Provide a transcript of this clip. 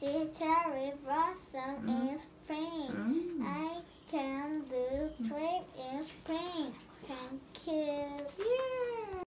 see cherry blossom mm. in spring. Mm. I can do trip in spring. Thank you.